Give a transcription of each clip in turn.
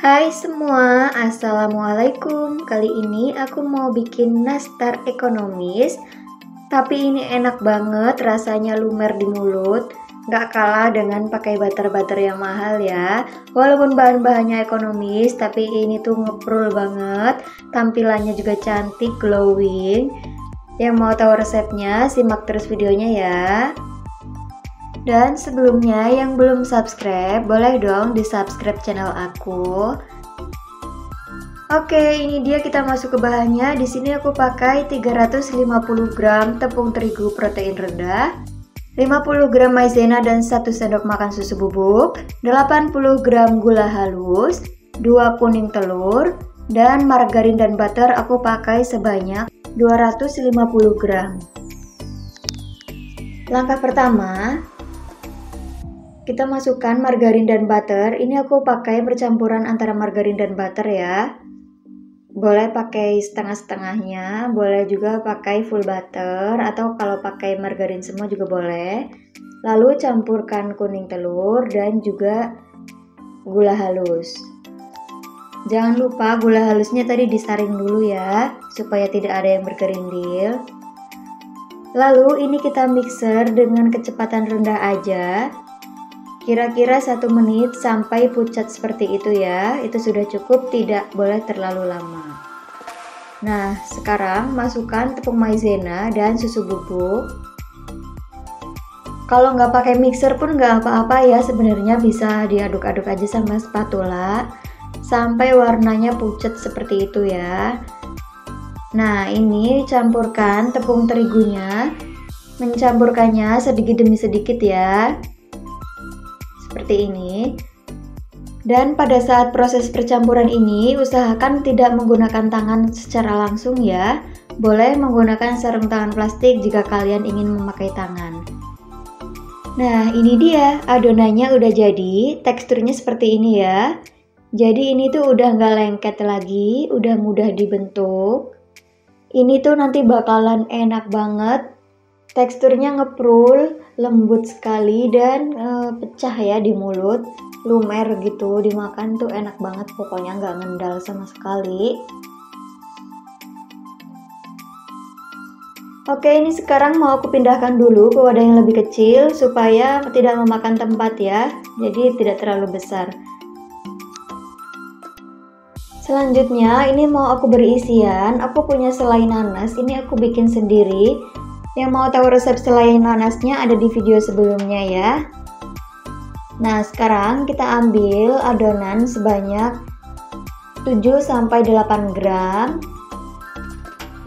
Hai semua, Assalamualaikum. Kali ini aku mau bikin nastar ekonomis. Tapi ini enak banget, rasanya lumer di mulut. Gak kalah dengan pakai butter-butter yang mahal ya. Walaupun bahan-bahannya ekonomis, tapi ini tuh ngeprul banget. Tampilannya juga cantik, glowing. Yang mau tahu resepnya, simak terus videonya ya dan sebelumnya yang belum subscribe, boleh dong di subscribe channel aku. Oke, ini dia kita masuk ke bahannya. Di sini aku pakai 350 gram tepung terigu protein rendah, 50 gram maizena dan 1 sendok makan susu bubuk, 80 gram gula halus, 2 kuning telur, dan margarin dan butter aku pakai sebanyak 250 gram. Langkah pertama, kita masukkan margarin dan butter. Ini aku pakai percampuran antara margarin dan butter ya. Boleh pakai setengah-setengahnya, boleh juga pakai full butter atau kalau pakai margarin semua juga boleh. Lalu campurkan kuning telur dan juga gula halus. Jangan lupa gula halusnya tadi disaring dulu ya, supaya tidak ada yang bergerindil. Lalu ini kita mixer dengan kecepatan rendah aja Kira-kira satu menit sampai pucat seperti itu ya, itu sudah cukup, tidak boleh terlalu lama. Nah, sekarang masukkan tepung maizena dan susu bubuk. Kalau nggak pakai mixer pun nggak apa-apa ya, sebenarnya bisa diaduk-aduk aja sama spatula sampai warnanya pucat seperti itu ya. Nah, ini campurkan tepung terigunya, mencampurkannya sedikit demi sedikit ya seperti ini. Dan pada saat proses percampuran ini, usahakan tidak menggunakan tangan secara langsung ya. Boleh menggunakan sarung tangan plastik jika kalian ingin memakai tangan. Nah, ini dia adonannya udah jadi, teksturnya seperti ini ya. Jadi ini tuh udah nggak lengket lagi, udah mudah dibentuk. Ini tuh nanti bakalan enak banget Teksturnya ngeprul, lembut sekali dan e, pecah ya di mulut, lumer gitu, dimakan tuh enak banget pokoknya nggak ngendal sama sekali. Oke ini sekarang mau aku pindahkan dulu ke wadah yang lebih kecil supaya tidak memakan tempat ya, jadi tidak terlalu besar. Selanjutnya ini mau aku beri isian, aku punya selai nanas, ini aku bikin sendiri yang mau tahu resep selai nanasnya ada di video sebelumnya ya. Nah, sekarang kita ambil adonan sebanyak 7-8 gram.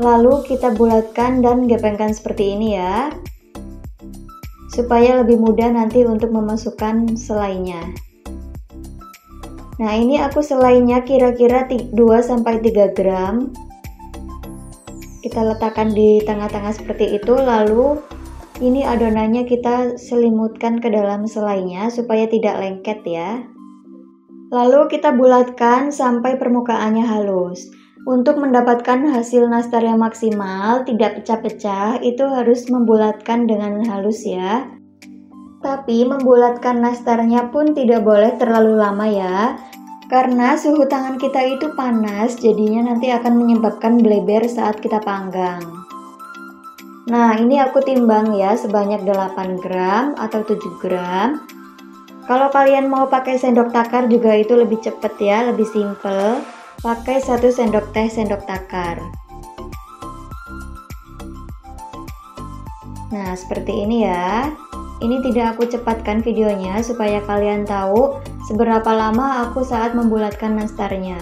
Lalu kita bulatkan dan gepengkan seperti ini ya. Supaya lebih mudah nanti untuk memasukkan selainya. Nah, ini aku selainya kira-kira 2-3 gram kita letakkan di tengah-tengah seperti itu lalu ini adonannya kita selimutkan ke dalam selainya supaya tidak lengket ya. Lalu kita bulatkan sampai permukaannya halus. Untuk mendapatkan hasil nastar yang maksimal tidak pecah-pecah itu harus membulatkan dengan halus ya. Tapi membulatkan nastarnya pun tidak boleh terlalu lama ya karena suhu tangan kita itu panas, jadinya nanti akan menyebabkan bleber saat kita panggang. Nah, ini aku timbang ya sebanyak 8 gram atau 7 gram. Kalau kalian mau pakai sendok takar juga itu lebih cepet ya, lebih simple. Pakai satu sendok teh sendok takar. Nah, seperti ini ya. Ini tidak aku cepatkan videonya supaya kalian tahu seberapa lama aku saat membulatkan nastarnya.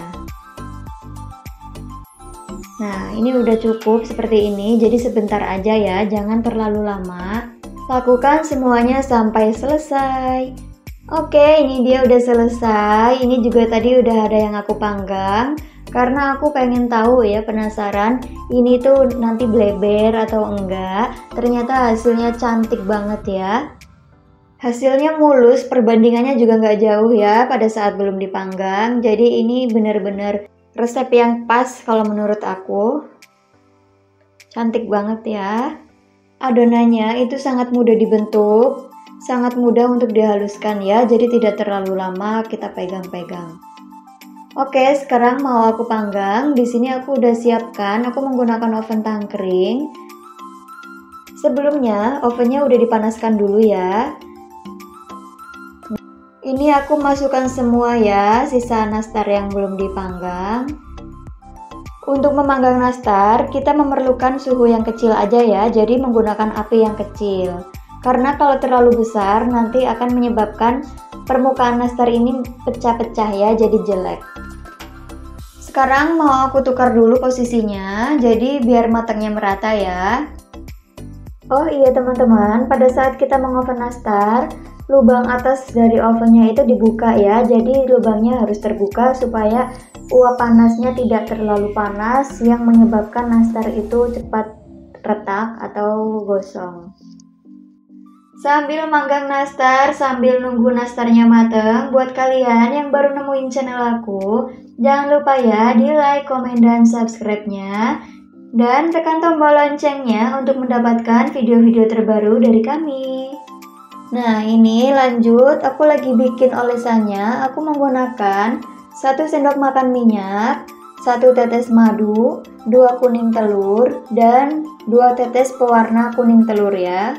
Nah, ini udah cukup seperti ini, jadi sebentar aja ya, jangan terlalu lama. Lakukan semuanya sampai selesai. Oke, ini dia udah selesai. Ini juga tadi udah ada yang aku panggang karena aku pengen tahu ya penasaran ini tuh nanti bleber atau enggak ternyata hasilnya cantik banget ya hasilnya mulus perbandingannya juga nggak jauh ya pada saat belum dipanggang jadi ini bener-bener resep yang pas kalau menurut aku cantik banget ya adonannya itu sangat mudah dibentuk sangat mudah untuk dihaluskan ya jadi tidak terlalu lama kita pegang-pegang Oke, sekarang mau aku panggang. Di sini aku udah siapkan, aku menggunakan oven tangkring. Sebelumnya, ovennya udah dipanaskan dulu ya. Ini aku masukkan semua ya, sisa nastar yang belum dipanggang. Untuk memanggang nastar, kita memerlukan suhu yang kecil aja ya, jadi menggunakan api yang kecil. Karena kalau terlalu besar, nanti akan menyebabkan permukaan nastar ini pecah-pecah ya, jadi jelek. Sekarang mau aku tukar dulu posisinya, jadi biar matangnya merata ya. Oh iya teman-teman, pada saat kita mengoven nastar, lubang atas dari ovennya itu dibuka ya, jadi lubangnya harus terbuka supaya uap panasnya tidak terlalu panas yang menyebabkan nastar itu cepat retak atau gosong. Sambil manggang nastar, sambil nunggu nastarnya mateng, buat kalian yang baru nemuin channel aku, jangan lupa ya di like, komen, dan subscribe-nya. Dan tekan tombol loncengnya untuk mendapatkan video-video terbaru dari kami. Nah ini lanjut, aku lagi bikin olesannya, aku menggunakan 1 sendok makan minyak, 1 tetes madu, 2 kuning telur, dan 2 tetes pewarna kuning telur ya.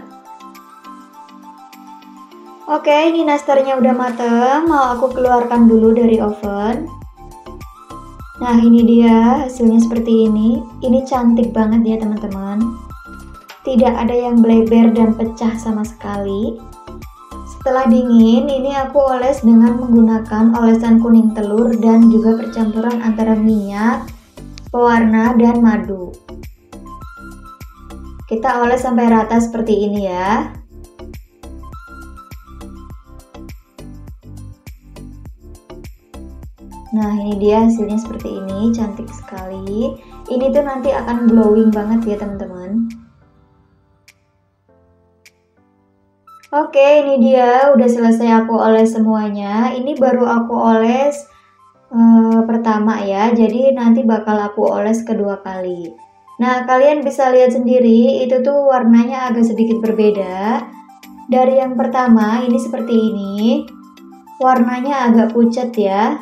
Oke, ini nastarnya udah mateng, mau aku keluarkan dulu dari oven. Nah, ini dia hasilnya seperti ini. Ini cantik banget ya, teman-teman. Tidak ada yang bleber dan pecah sama sekali. Setelah dingin, ini aku oles dengan menggunakan olesan kuning telur dan juga percampuran antara minyak, pewarna, dan madu. Kita oles sampai rata seperti ini ya. Nah ini dia hasilnya seperti ini, cantik sekali. Ini tuh nanti akan glowing banget ya teman-teman. Oke ini dia udah selesai aku oles semuanya. Ini baru aku oles uh, pertama ya, jadi nanti bakal aku oles kedua kali. Nah kalian bisa lihat sendiri itu tuh warnanya agak sedikit berbeda. Dari yang pertama ini seperti ini, warnanya agak pucat ya.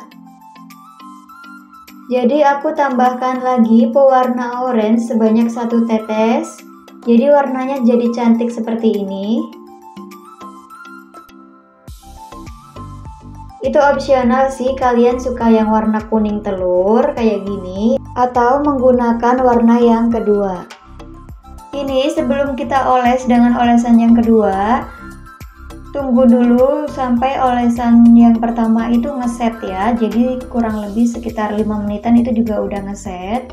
Jadi aku tambahkan lagi pewarna orange sebanyak satu tetes. Jadi warnanya jadi cantik seperti ini. Itu opsional sih kalian suka yang warna kuning telur kayak gini atau menggunakan warna yang kedua. Ini sebelum kita oles dengan olesan yang kedua, tunggu dulu sampai olesan yang pertama itu ngeset ya. Jadi kurang lebih sekitar 5 menitan itu juga udah ngeset.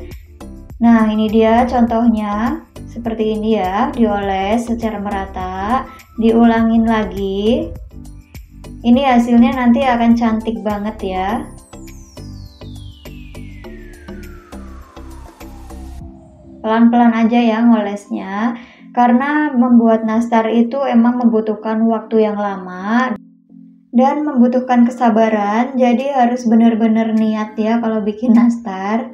Nah ini dia contohnya. Seperti ini ya dioles secara merata diulangin lagi ini hasilnya nanti akan cantik banget ya. Pelan-pelan aja ya ngolesnya. Karena membuat nastar itu emang membutuhkan waktu yang lama dan membutuhkan kesabaran jadi harus benar-benar niat ya kalau bikin nastar.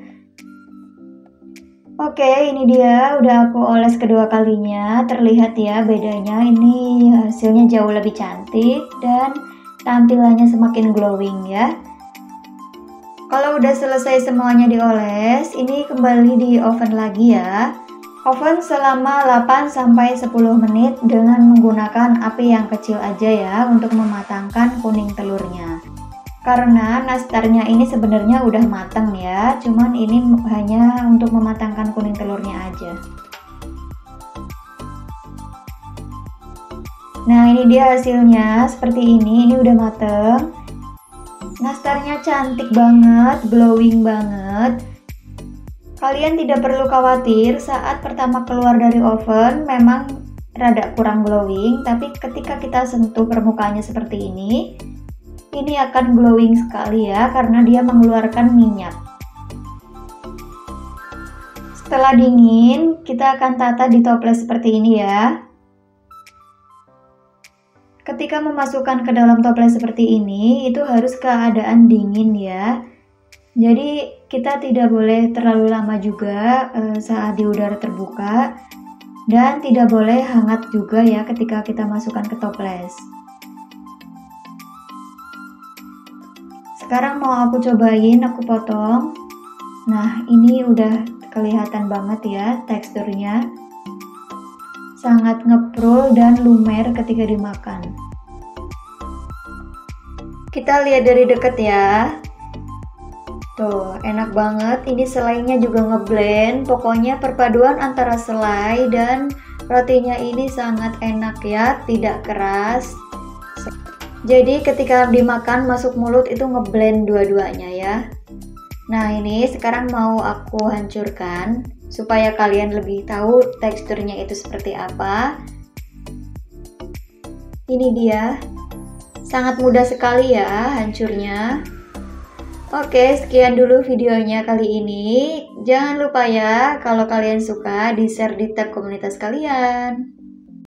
Oke ini dia. Udah aku oles kedua kalinya. Terlihat ya bedanya. Ini hasilnya jauh lebih cantik dan tampilannya semakin glowing ya kalau udah selesai semuanya dioles ini kembali di oven lagi ya Oven selama 8-10 menit dengan menggunakan api yang kecil aja ya untuk mematangkan kuning telurnya. Karena nastarnya ini sebenarnya udah matang ya, cuman ini hanya untuk mematangkan kuning telurnya aja. Nah ini dia hasilnya, seperti ini, ini udah mateng. Nastarnya cantik banget, glowing banget Kalian tidak perlu khawatir saat pertama keluar dari oven memang rada kurang glowing, tapi ketika kita sentuh permukaannya seperti ini, ini akan glowing sekali ya karena dia mengeluarkan minyak. Setelah dingin, kita akan tata di toples seperti ini ya. Ketika memasukkan ke dalam toples seperti ini, itu harus keadaan dingin ya. Jadi kita tidak boleh terlalu lama juga uh, saat di udara terbuka dan tidak boleh hangat juga ya ketika kita masukkan ke toples. sekarang mau aku cobain aku potong nah ini udah kelihatan banget ya teksturnya sangat ngeprul dan lumer ketika dimakan kita lihat dari deket ya Tuh, enak banget. Ini selainya juga ngeblend. Pokoknya perpaduan antara selai dan rotinya ini sangat enak ya, tidak keras. Jadi ketika dimakan masuk mulut itu ngeblend dua-duanya ya. Nah ini sekarang mau aku hancurkan supaya kalian lebih tahu teksturnya itu seperti apa. Ini dia, sangat mudah sekali ya hancurnya. Oke, sekian dulu videonya kali ini. Jangan lupa ya, kalau kalian suka, di-share di tab komunitas kalian.